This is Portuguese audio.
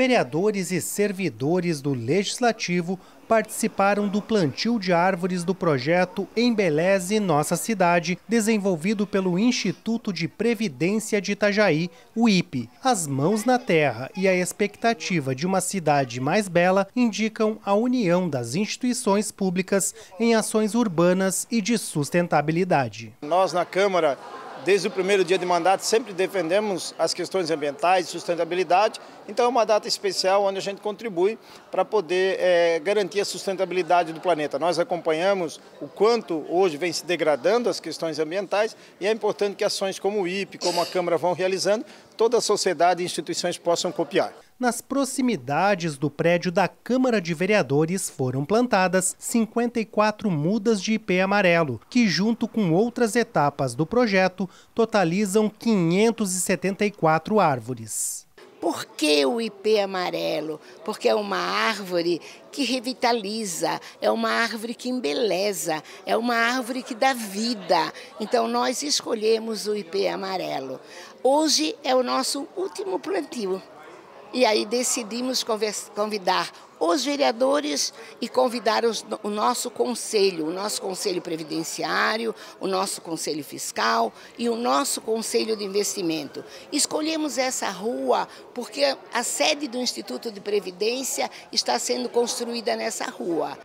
vereadores e servidores do Legislativo participaram do plantio de árvores do projeto Embeleze Nossa Cidade, desenvolvido pelo Instituto de Previdência de Itajaí, o IPE. As mãos na terra e a expectativa de uma cidade mais bela indicam a união das instituições públicas em ações urbanas e de sustentabilidade. Nós na Câmara Desde o primeiro dia de mandato sempre defendemos as questões ambientais, sustentabilidade, então é uma data especial onde a gente contribui para poder é, garantir a sustentabilidade do planeta. Nós acompanhamos o quanto hoje vem se degradando as questões ambientais e é importante que ações como o IPE, como a Câmara vão realizando, toda a sociedade e instituições possam copiar. Nas proximidades do prédio da Câmara de Vereadores foram plantadas 54 mudas de ipê amarelo, que, junto com outras etapas do projeto, totalizam 574 árvores. Por que o ipê amarelo? Porque é uma árvore que revitaliza, é uma árvore que embeleza, é uma árvore que dá vida. Então nós escolhemos o ipê amarelo. Hoje é o nosso último plantio. E aí decidimos convidar os vereadores e convidar os, o nosso conselho, o nosso conselho previdenciário, o nosso conselho fiscal e o nosso conselho de investimento. Escolhemos essa rua porque a sede do Instituto de Previdência está sendo construída nessa rua.